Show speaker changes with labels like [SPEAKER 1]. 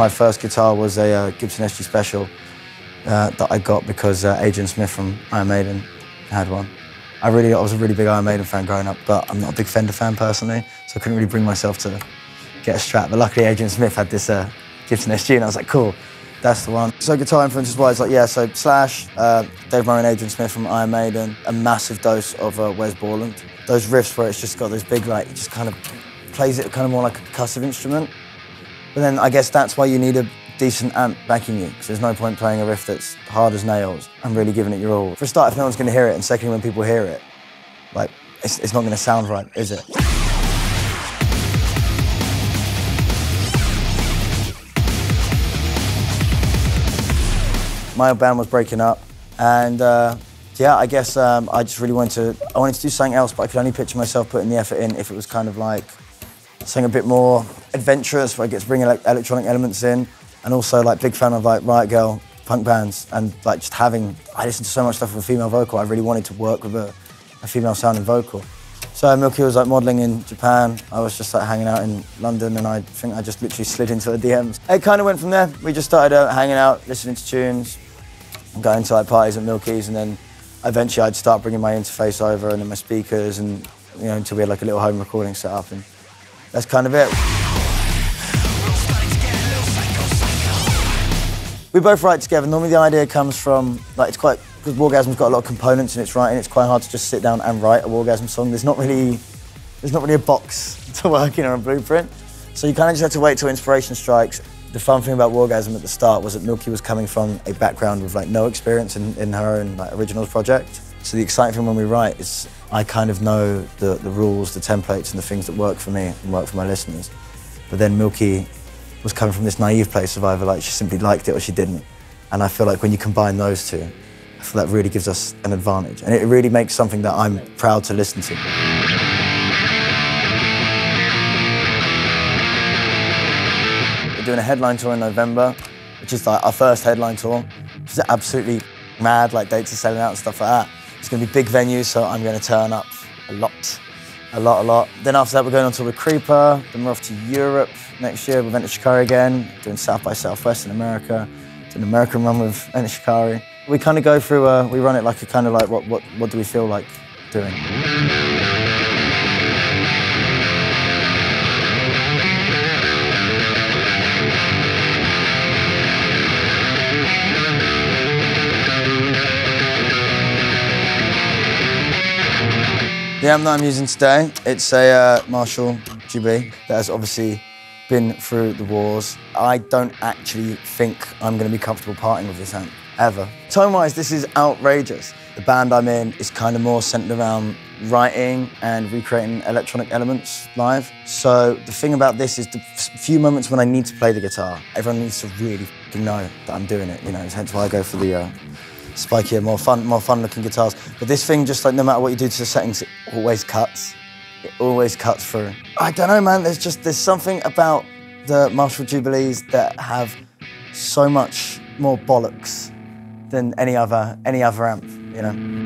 [SPEAKER 1] My first guitar was a uh, Gibson SG Special uh, that I got because uh, Adrian Smith from Iron Maiden had one. I really, I was a really big Iron Maiden fan growing up, but I'm not a big Fender fan personally, so I couldn't really bring myself to get a Strat. But luckily, Adrian Smith had this uh, Gibson SG, and I was like, cool, that's the one. So guitar influences wise, like yeah, so Slash, uh, Dave Murray and Adrian Smith from Iron Maiden, a massive dose of uh, Wes Borland. Those riffs where it's just got those big, like, it just kind of plays it kind of more like a percussive instrument. But then I guess that's why you need a decent amp backing you, because there's no point playing a riff that's hard as nails and really giving it your all. For a start, if no one's going to hear it, and secondly, when people hear it, like, it's, it's not going to sound right, is it? My band was breaking up, and uh, yeah, I guess um, I just really wanted to, I wanted to do something else, but I could only picture myself putting the effort in if it was kind of like something a bit more adventurous, where I get to bring like, electronic elements in, and also like big fan of like Riot Girl punk bands. And like just having I listened to so much stuff with female vocal I really wanted to work with a, a female sounding vocal. So Milky was like modelling in Japan. I was just like hanging out in London and I think I just literally slid into the DMs it kind of went from there. We just started uh, hanging out listening to tunes going to like parties at Milky's and then eventually I'd start bringing my interface over and then my speakers and you know until we had like a little home recording set up and that's kind of it. We both write together. Normally the idea comes from, like, it's quite, because Wargasm's got a lot of components in its writing, it's quite hard to just sit down and write a Wargasm song. There's not really, there's not really a box to work in or a blueprint. So you kind of just have to wait till inspiration strikes. The fun thing about Wargasm at the start was that Milky was coming from a background with like no experience in, in her own like, originals project. So the exciting thing when we write is I kind of know the, the rules, the templates and the things that work for me and work for my listeners. But then Milky was coming from this naive place of either like she simply liked it or she didn't. And I feel like when you combine those two, I feel that really gives us an advantage. And it really makes something that I'm proud to listen to. We're doing a headline tour in November, which is like our first headline tour, It's absolutely mad, like dates are selling out and stuff like that. It's gonna be big venues, so I'm gonna turn up a lot, a lot, a lot. Then after that, we're going on tour with Creeper, then we're off to Europe, next year with Enter Shikari again, doing South by Southwest in America, doing an American run with Enter Shikari. We kind of go through, uh, we run it like a kind of like, what, what, what do we feel like doing? The amp that I'm using today, it's a uh, Marshall GB that has obviously been through the wars. I don't actually think I'm going to be comfortable parting with this amp, ever. Tone-wise, this is outrageous. The band I'm in is kind of more centered around writing and recreating electronic elements live. So the thing about this is the few moments when I need to play the guitar, everyone needs to really know that I'm doing it, you know, hence why I go for the uh, spikier, more fun, more fun-looking guitars. But this thing, just like no matter what you do to the settings, it always cuts. It always cuts through. I don't know, man. There's just there's something about the Marshall Jubilees that have so much more bollocks than any other any other amp, you know.